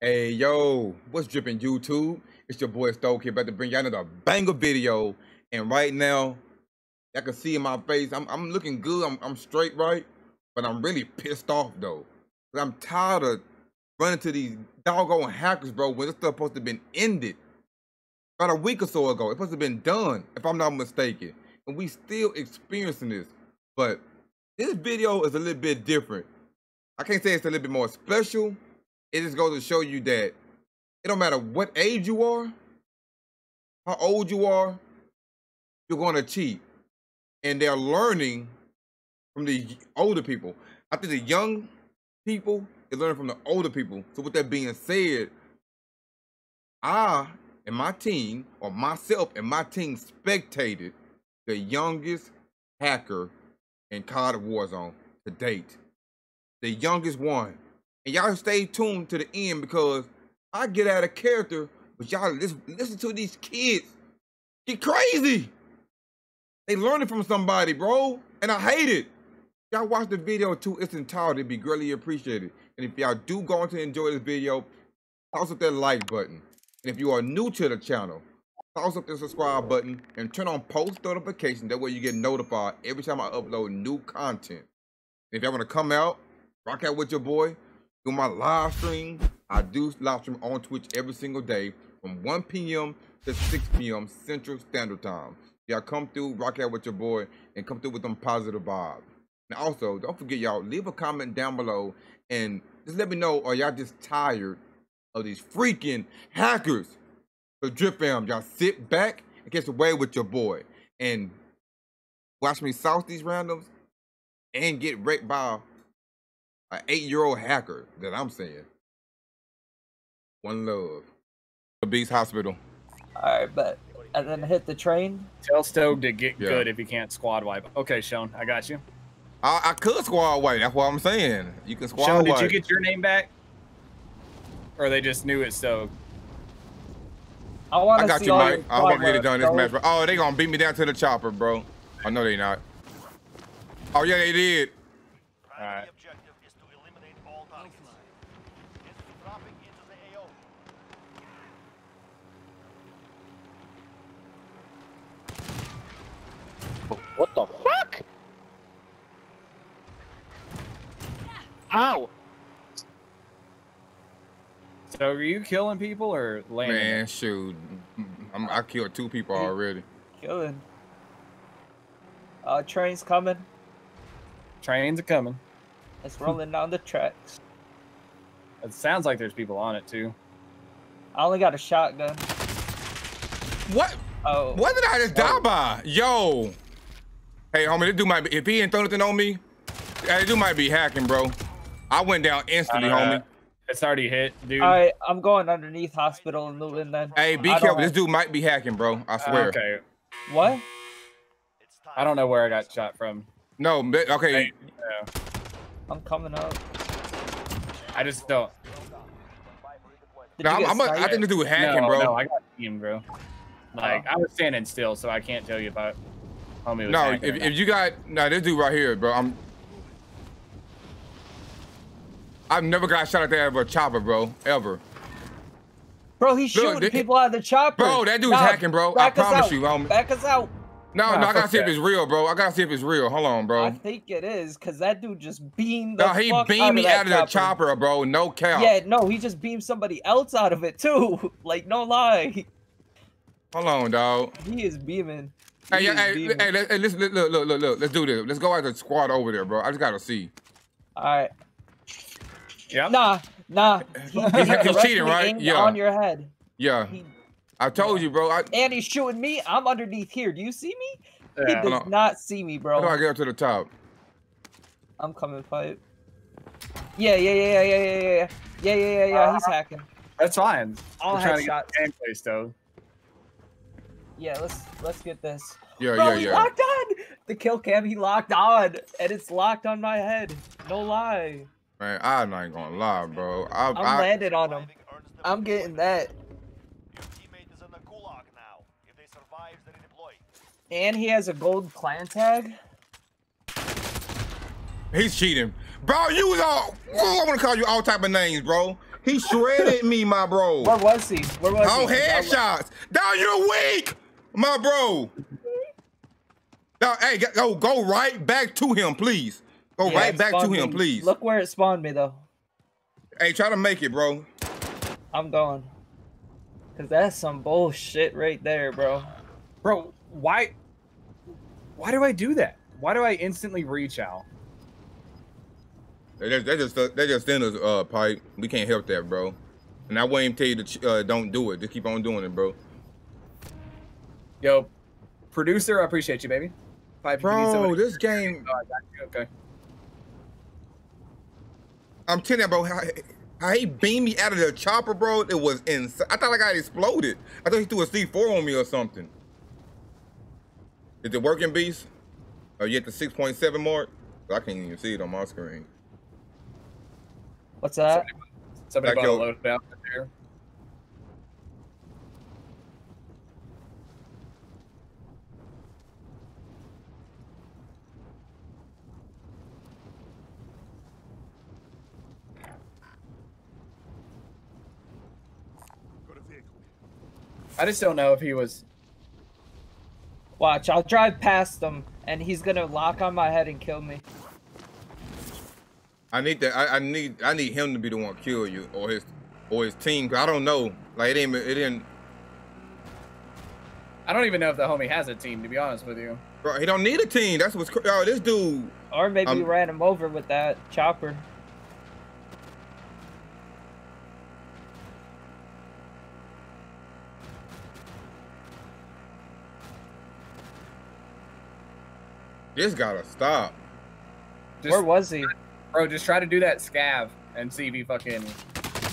Hey yo, what's dripping YouTube? It's your boy Stogg here, about to bring y'all another banger video. And right now, y'all can see in my face, I'm I'm looking good, I'm I'm straight right, but I'm really pissed off though. Cause I'm tired of running to these doggone hackers, bro, when this stuff supposed to have been ended. About a week or so ago. It's supposed to have been done, if I'm not mistaken. And we still experiencing this. But this video is a little bit different. I can't say it's a little bit more special. It just goes to show you that it don't matter what age you are, how old you are, you're going to cheat. And they're learning from the older people. I think the young people is learning from the older people. So with that being said, I and my team, or myself and my team spectated the youngest hacker in COD Warzone to date. The youngest one. And y'all stay tuned to the end because I get out of character, but y'all listen, listen to these kids. Get crazy. They learning from somebody, bro. And I hate it. Y'all watch the video to its entirety, be greatly appreciated. And if y'all do go on to enjoy this video, toss up that like button. And if you are new to the channel, toss up the subscribe button and turn on post notifications. That way you get notified every time I upload new content. And if y'all want to come out, rock out with your boy, do my live stream. I do live stream on Twitch every single day from 1 p.m. to 6 p.m. Central Standard Time. Y'all come through, rock out with your boy, and come through with them positive vibes. And also, don't forget, y'all, leave a comment down below and just let me know, are y'all just tired of these freaking hackers? So, Drip Fam, y'all sit back and get away with your boy. And watch me sauce these randoms and get raped by an eight-year-old hacker that I'm saying. One love. The Beast Hospital. All right, but and then hit the train. Tell Stogg to get Yeah. good if he can't squad wipe. Okay, Sean, I got you. I, I could squad wipe. That's what I'm saying. You can squad wipe. Sean, away. did you get your name back? Or they just knew it Stogg? I want I to got see you, all Mike. I want to get it done this match, bro. Oh, they gonna beat me down to the chopper, bro. Oh, I know they not. Oh yeah, they did. Alright. The objective is to eliminate all targets. It's dropping into the AO. What the fuck? Ow! So are you killing people or landing? Man, shoot. I'm, I killed two people already. Killing. Uh, train's coming. Trains are coming. It's rolling down the tracks. It sounds like there's people on it too. I only got a shotgun. What? Oh, What did I just die by? Yo. Hey, homie, this dude might be. If he ain't throw anything on me, hey, this dude might be hacking, bro. I went down instantly, Uh, homie. It's already hit, dude. All right, I'm going underneath hospital and looting then. Hey, be I don't careful. This dude might be hacking, bro. I swear. Okay. What? I don't know where I got shot from. No, but- okay. Hey, yeah. I'm coming up. I just don't. Did No, I'm, I'm a, I think this dude hacking, no, bro. no, I got team, bro. Like Oh. I was standing still, so I can't tell you if I homie was No, if, if you got no, this dude right here, bro. I'm. I've never got shot at that out of a chopper, bro. Ever, Bro, he's Bro, shooting they- people out of the chopper. bro. That dude's Nah, hacking, bro. I promise out. you, homie. Back us out. No, Nah, no, I gotta fuck see if it's real, bro. I gotta see if it's real. Hold on, bro. I think it is, cause that dude just beamed the No, he fuck beamed me that out of the chopper, bro. No cap. Yeah, no, he just beamed somebody else out of it too. like, no lie. Hold on, dog. He is beaming. Hey, He yeah, is hey, hey, let, hey, listen, look, look, look, look. Let's do this. Let's go out the squad over there, bro. I just gotta see. Alright. Yeah. Nah, nah. He, He's- he's cheating, right? Yeah. On your head. Yeah, He, I told you, bro. I, and he's shooting me. I'm underneath here. Do you see me? He does not see me, how do I bro. get up to the top? I'm coming, pipe. Yeah, yeah, yeah, yeah, yeah, yeah, yeah, yeah, yeah, yeah, yeah. He's hacking. That's fine. All We're trying to headshots. get gameplay still. Yeah, let's let's get this. Yeah, Bro, yeah, he yeah. locked on. The kill cam, he locked on, and it's locked on my head. No lie. Man, I'm not gonna lie, bro. I, I'm I, landed on him. Surviving earns them I'm getting that. Your teammate is in the gulag now. If they survive. And he has a gold clan tag. he's cheating, bro. You was all. Oh, I want to call you all type of names, bro. He shredded me, my bro. Where was he? Where was he? Oh, he? headshots. Down, you're weak, my bro. Now, hey, go go right back to him, please. Go Yeah, right back to him, me. please. Look where it spawned me though. Hey, try to make it, bro. I'm going. Cause that's some bullshit right there, bro. Bro, why? Why do I do that? Why do I instantly reach out? They just they just they just in us uh pipe. We can't help that, bro. And I won't even tell you to ch- uh, don't do it. Just keep on doing it, bro. Yo, producer, I appreciate you, baby. Five Bro, this game, Oh, I got you. Okay. I'm telling you, bro. How, how he beamed me out of the chopper, bro. It was insane. I thought I got exploded. I thought he threw a C4 on me or something. Is it working, Beast? Are you at the 6.7 mark? I can't even see it on my screen. What's that? Somebody Back bought a yo- load out there. I just don't know if he was. Watch, I'll drive past him and he's gonna lock on my head and kill me. I need that. I, I need. I need him to be the one to kill you, or his, or his team. 'cause I don't know. Like it didn't. It didn't. I don't even know if the homie has a team, to be honest with you. Bro, he don't need a team. That's what's. cr- Yo, this dude. Or maybe Um, we ran him over with that chopper. This gotta stop. Just, Where was he? bro, just try to do that scav and see if he fucking.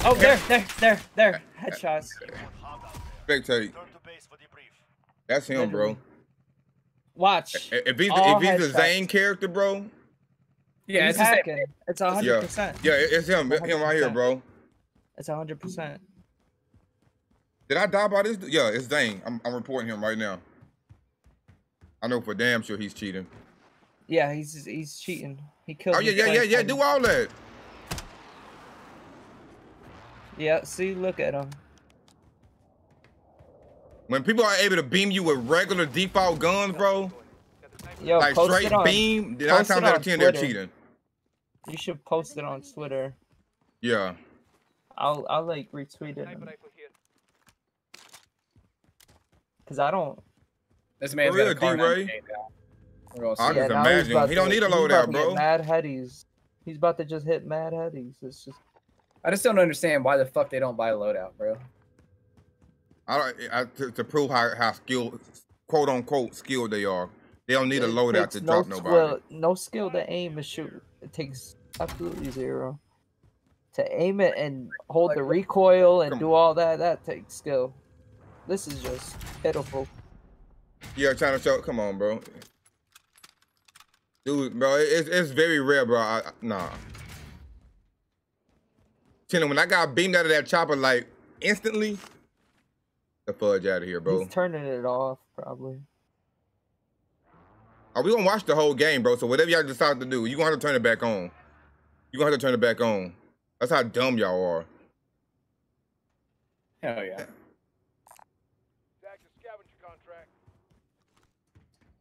Oh, there, there, there, there. Headshots. Hard out there. Spectate. Return to base for debrief. That's him, bro. Literally. Watch. If he's if he's the. Zane character, bro. Yeah, he's it's hacking. It's a hundred Yeah. percent. Yeah, it- it's him. Him right here, bro. It's a hundred percent. Did I die by this? Yeah, it's Zane. I'm, I'm reporting him right now. I know for damn sure he's cheating. Yeah, he's he's cheating. He killed. Oh yeah, yeah, yeah, yeah. Do all that. Yeah, see, look at him. When people are able to beam you with regular default guns, bro, Yo, like post straight it on. beam, nine post times it out on of ten they're cheating. You should post it on Twitter. Yeah. I'll I'll like retweet it. Cause I don't. This man's For real, got a car D-Ray? I see. just now he's imagine. about He don't need a loadout, about to get bro. Mad headies. He's about to just hit mad headies. It's just I just don't understand why the fuck they don't buy a loadout, bro. I don't I, to, to prove how how skilled, quote unquote, skilled they are. They don't need a loadout to no drop nobody. skill- no skill to aim and shoot. It takes absolutely zero. To aim it and hold the recoil and Come do all that, that takes skill. This is just pitiful. Yeah, trying to show. Come on, bro. Dude, bro, it's it's very rare, bro. I, I- nah. Chilling, when I got beamed out of that chopper, like instantly, the fudge out of here, bro. He's turning it off, probably. Are we gonna watch the whole game, bro? So whatever y'all decide to do, you gonna have to turn it back on. You gonna have to turn it back on. That's how dumb y'all are. Hell yeah. Jack's a scavenger contract.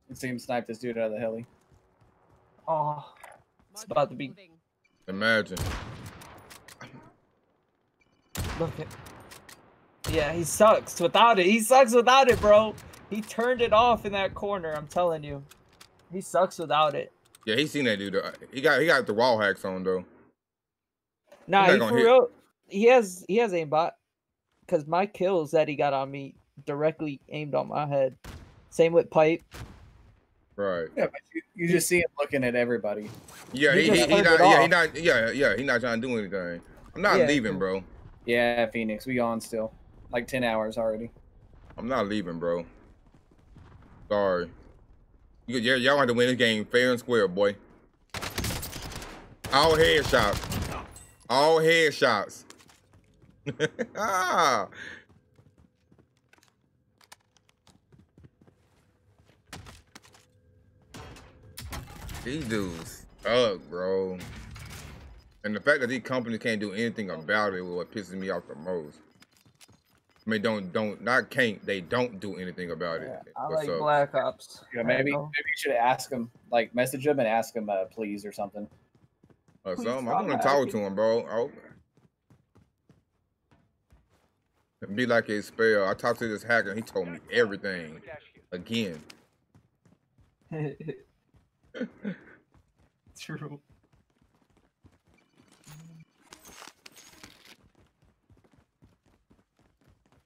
Let's see him snipe this dude out of the heli. Oh, it's about to be. Imagine. Look at. Yeah, he sucks without it. He sucks without it, bro. He turned it off in that corner. I'm telling you, he sucks without it. Yeah, he seen that dude. Uh, he got he got the wall hacks on though. Nah, he for hit. real. He has he has aimbot, cause my kills that he got on me directly aimed on my head. Same with pipe. Right. Yeah, but you, you just see him looking at everybody. Yeah, He he, he, he not yeah, he not yeah, yeah, he not trying to do anything. I'm not Yeah, leaving, bro. Yeah, Phoenix, we on still. Like 10 hours already. I'm not leaving, bro. Sorry. You, yeah, y'all have to win this game fair and square, boy. All headshots. All headshots. ah. These dudes suck, bro. And the fact that these companies can't do anything about it is what pisses me off the most. I mean, don't don't not can't they don't do anything about it. Yeah, I What's like up? Black Ops. Yeah, maybe maybe you should ask him, like, message him and ask him, uh, please or something. or Please something. I stop want to talk to him, bro. I, be like a spell. I talked to this hacker. and He told me everything again. True.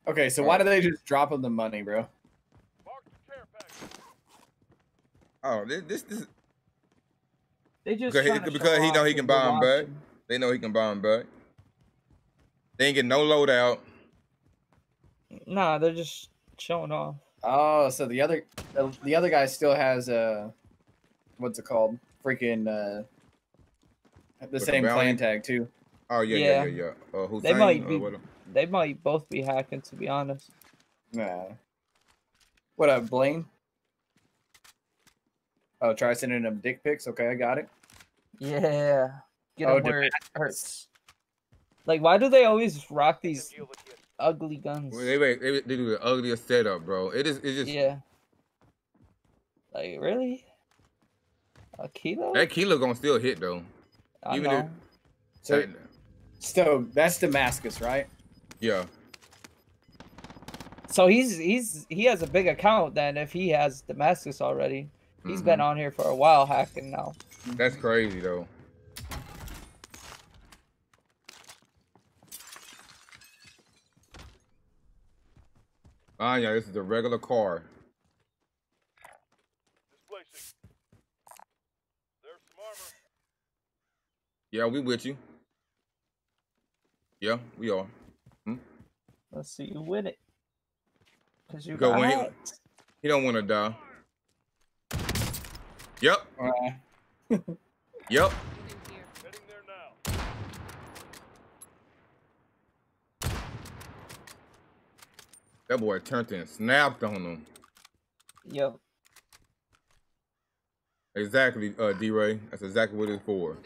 Okay, so why do they just drop him the money, bro? Mark the care package. Oh, this this, this They just Because he- because he know he can and buy we're 'em back. watching. they know he can buy him back. They ain't getting no loadout. Nah, they're just showing off. Oh, so the other the, the other guy still has uh what's it called? Freaking uh the the same bounty? clan tag too. Oh yeah, yeah, Yeah. yeah, yeah. Uh, Hussein, might or be- what- They might both be hacking, to be honest. Nah. What up, Blaine? Oh, try sending them dick pics. Okay, I got it. Yeah. Get Oh, them where it hurts. Like, why do they always rock these Deal with you. ugly guns? Well, they, make- they they do the ugliest setup, bro. It is it's just Yeah. Like, really? A kilo? that kilo gonna still hit though. I even if- know. So, That- so that's Damascus, right? yeah, So he's he's he has a big account then if he has Damascus already. He's been mhm. on here for a while hacking now. That's crazy though. Ah, yeah, this is a regular car. Displacing. There's some armor. Yeah, we with you. Yeah, we are. Let's see you win it. Cause you Go got win. hacked. He don't want to die. Yep, Uh, yep. Heading there now. That boy turned and snapped on him. Yep. Exactly, uh, D-Ray. That's exactly what it's for.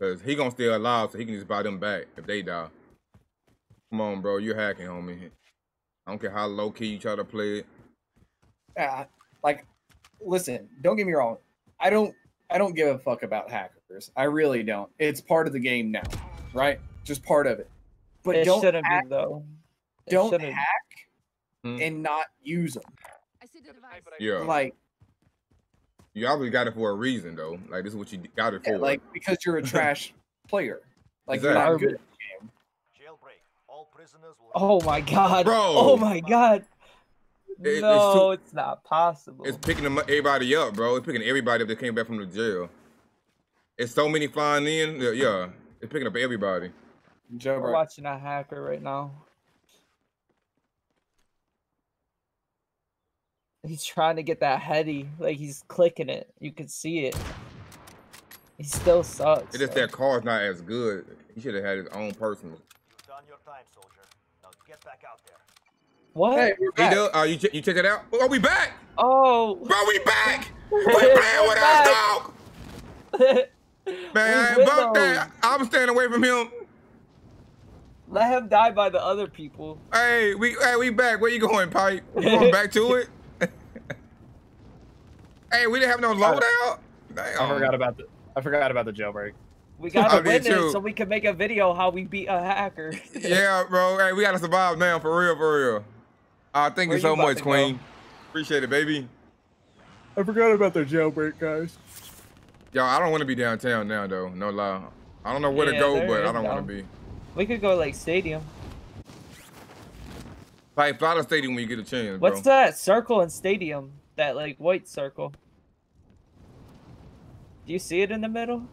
Moving here. Cause he gonna stay alive, so he can just buy them back if they die. Come on, bro, you're hacking, homie. I don't care how low key you try to play it. uh, like, listen, don't get me wrong. I don't, I don't give a fuck about hackers. I really don't. It's part of the game now, right? Just part of it. But it don't shouldn't hack, be though. It don't shouldn't. hack Hmm. and not use them. I see the Got the device. sniper Yeah, Like, you obviously got it for a reason, though. Like this is what you got it for. like because you're a trash player. Like you're Exactly. not good. Garbage. Jailbreak. All prisoners will. Oh my god. Bro. Oh my god. It- it's no, too- it's not possible. it's picking them, everybody up, bro. It's picking everybody up that came back from the jail. It's so many flying in. Yeah, yeah. it's picking up everybody. Joe, We're watching a hacker right now. He's trying to get that heady. Like he's clicking it. You can see it. He still sucks. It's just though. that car's not as good. He should have had his own personal. You've done your time, soldier. Now get back out there. What? Hey, we're back. do? Uh, you ch- you check it out? Oh, we back, Oh. bro. We back. Quit playing with us, dog. Man, We fuck Windows. that. I'm staying away from him. Let him die by the other people. Hey, we hey, we back. Where you going, Pipe? You going back to it? Hey, we didn't have no loadout. Damn. I forgot about the. I forgot about the jailbreak. We gotta I mean, win too. so we can make a video how we beat a hacker. Yeah, bro. Hey, we gotta survive now, for real, for real. Uh, thank Where you so you much, to go? Queen. Appreciate it, baby. I forgot about the jailbreak, guys. Yo, I don't want to be downtown now, though. No lie. I don't know where to go, but I don't want to be. we could go like stadium. Like, fly to stadium when you get a chance, What's bro. that circle and stadium? That like white circle. Do you see it in the middle?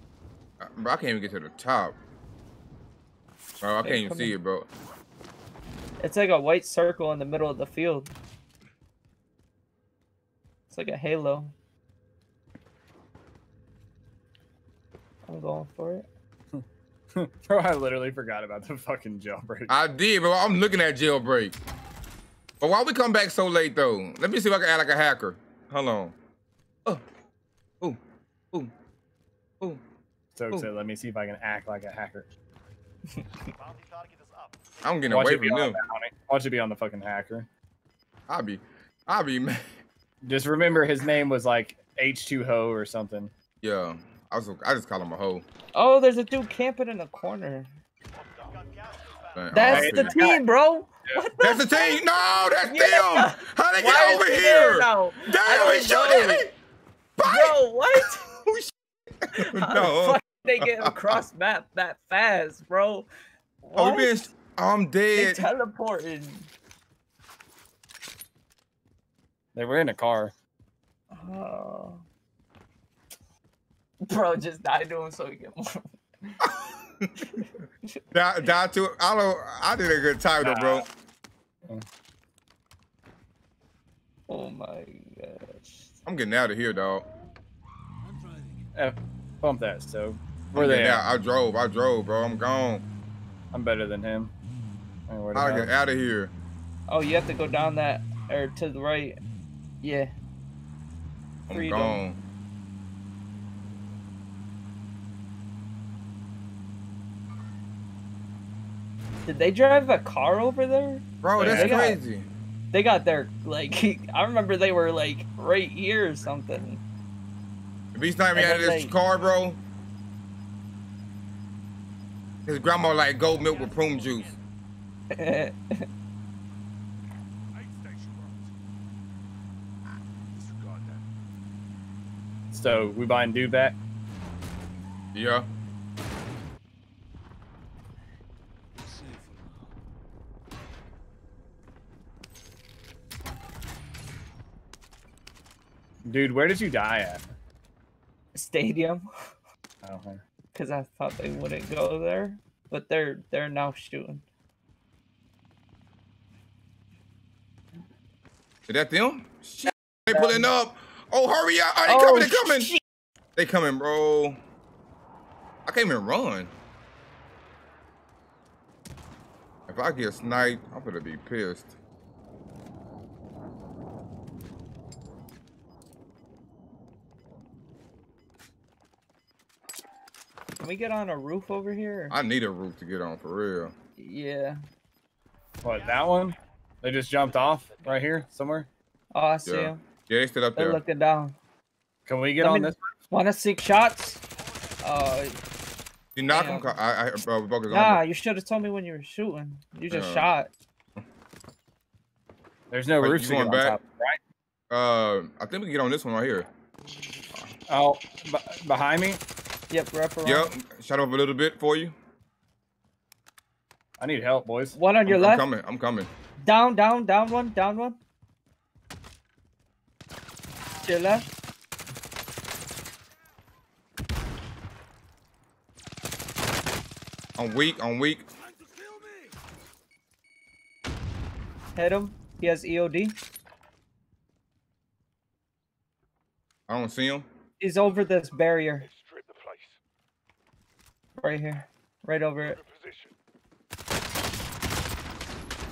Uh, Bro, I can't even get to the top. Bro, I can't Hey, even see here. it, bro. It's like a white circle in the middle of the field. It's like a halo. I'm going for it. Bro, I literally forgot about the fucking jailbreak. I did, bro. I'm looking at jailbreak. But why we come back so late, though? Let me see if I can act like a hacker. Hold on. Oh. Ooh. Ooh. Ooh. Stoggs Ooh. said, "Let me see if I can act like a hacker." Bounty target is up. I'm getting Watch away it be from on them. Watch it be on the fucking hacker. I'll be, I'll be mad. Just remember, his name was like H2Ho or something. Yeah, I was. I just call him a hoe. Oh, there's a dude camping in the corner. You've got gas inbound. Man, That's the don't see it. team, bro. What the That's the team. No, that's Yeah. them. How they Why get over he there here? Damn, don't he shooting know. it. Bye. Bro, what? How no. the fuck they get across map that fast, bro? Oh, What? we being, I'm They dead. teleported. They were in a car. Oh. Bro, just die to him so he get more. Die, die to I don't. I did a good title, bro. Oh my gosh. I'm getting out of here, dog. Eh, bump that. So I'm where they getting at? out. I drove. I drove, bro. I'm gone. I'm better than him. I don't know where to get out of here. Oh, you have to go down that or to the right. Yeah. I'm Freedom. gone. Did they drive a car over there? Bro, Yeah, that's they got- crazy. They got their like I remember they were like right here or something. If he sniped me out of this they- car, bro. His grandma like gold milk with prune juice. Aid station runs. Disregard that. So we buying dude back. Yeah. Dude, where did you die at? Stadium. Oh, okay. Cause I thought they wouldn't go there. But they're they're now shooting. Is that them? Shit. They pulling up. Oh, hurry up. Oh, they Oh, coming. They coming. shit. They coming, bro. I can't even run. If I get sniped, I'm gonna be pissed. Can we get on a roof over here? I need a roof to get on for real. Yeah. What that one? They just jumped off right here somewhere. Oh, I see Yeah. them. Yeah, they stood up They're there. looking down. Can we get Let on me- this? Want to seek shots? Uh, You knock him. Damn. I, I, bro, broke his nah. armor. You should have told me when you were shooting. You just Yeah. shot. There's no Wait, roof you to get going on back? top, right? Uh, I think we can get on this one right here. Oh, b- behind me. Yep, wrap around. Yep. Shut up a little bit for you. I need help, boys. One on I'm, your I'm left. coming. I'm coming. Down, down, down one, down one. To your left. I'm weak. I'm weak. Hit him. He has EOD. I don't see him. He's over this barrier Strip the place. Right here. Right over it.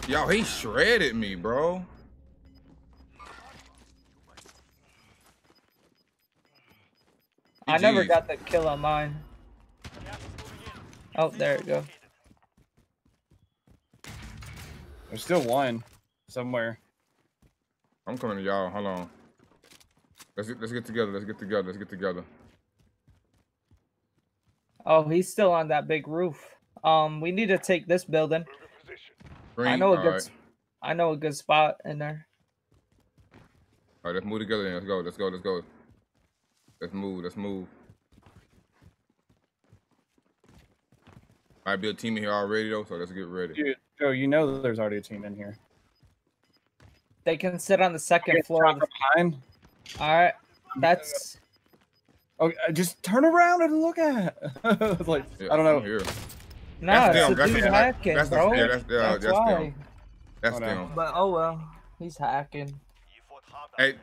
Yo, he shredded me, bro. I never got the kill on mine. Gas is moving in. Oh, there it go. There's still one somewhere. I'm coming to y'all. Hold on. Let's get, let's get together. Let's get together. Let's get together. Oh, he's still on that big roof. Um, we need to take this building. Move in position. Green. I know a good. right. s- I know a good spot in there. All right, let's move together. Then. Let's go. Let's go. Let's go. Let's move. Let's move. Might be a team in here already though, so let's get ready. Dude, Joe, you know there's already a team in here. They can sit on the second floor. shot from behind. All right, that's Oh, uh, just turn around and look at. It's like Yeah, I don't I'm know. Here. nah. them, It's a that's dude them, hacking, that's the- bro. yeah, that's- yeah, that's that's why. them. That's Oh, no. them. But oh well, he's hacking. You fought hard. Hey,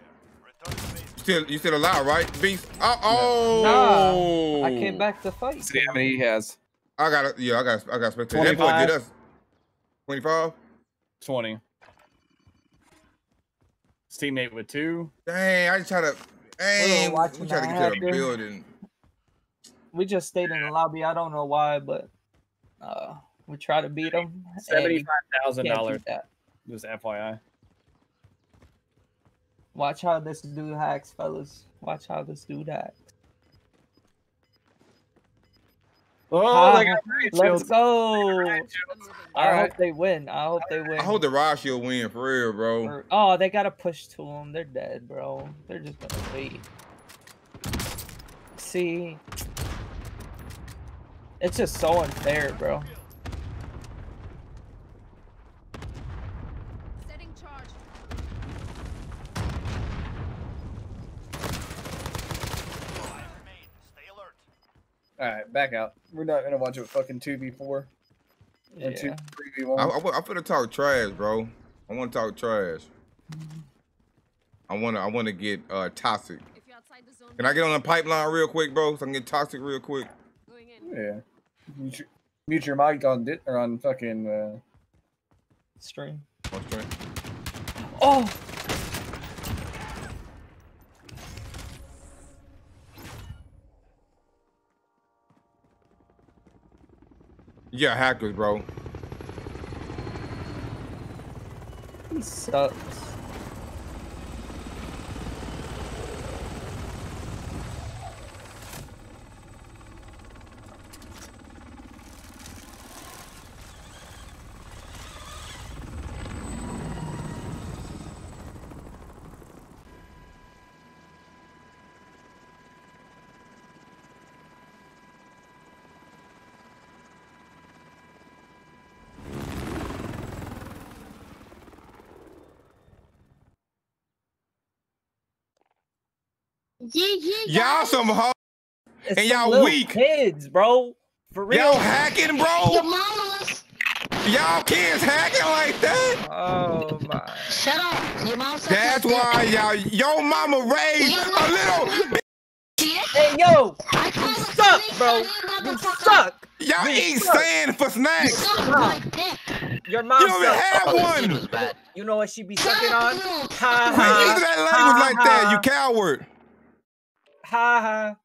Return to base. still you still alive, right, Beast? Uh oh. Nah, I came back to fight. See how many he has? I got it. Yeah, I got. I got spectator. That boy 25. did us. Twenty-five. Twenty. His teammate with two. Dang, I just try to. Dang, watching we try to get to the happen. building. We just stayed in the lobby. I don't know why, but uh, we try to beat them. Seventy-five thousand dollars. Just FYI. Watch how this dude hacks, fellas. Watch how this dude hacks. Oh, they got Let's shields. go. Riot shields. I All right. hope they win. I hope they win. I hope the Riot Shield win for real, bro. Or- oh, they gotta push to them. They're dead, bro. They're just gonna wait. See, it's just so unfair, bro. All right, back out. We're not gonna watch it fucking two v four and two Yeah. three v I, one. I, I'm finna talk trash, bro. I want to talk trash. I want to. I want to get uh, toxic. If you're outside the zone, Can I get on the pipeline real quick, bro? So I can get toxic real quick. going in. Yeah. Mute your, mute your mic on di- or on fucking. Uh, Stream. One straight. Oh, Yeah, hackers, bro. he sucks. Yeah, yeah, Y'all some ho- It's And some y'all weak. kids, bro. For real. y'all hacking, bro. mama was. Y'all kids hacking like that. Oh my. Shut up. Your mom said That's why y'all. Your mama raised a little. Hey yo, you suck, bro. You suck. Y'all You eat suck. sand for snacks. Your mom You don't even have one. You know what she be sucking on? Ha Quit using ha. that language like that, you coward. Ha ha.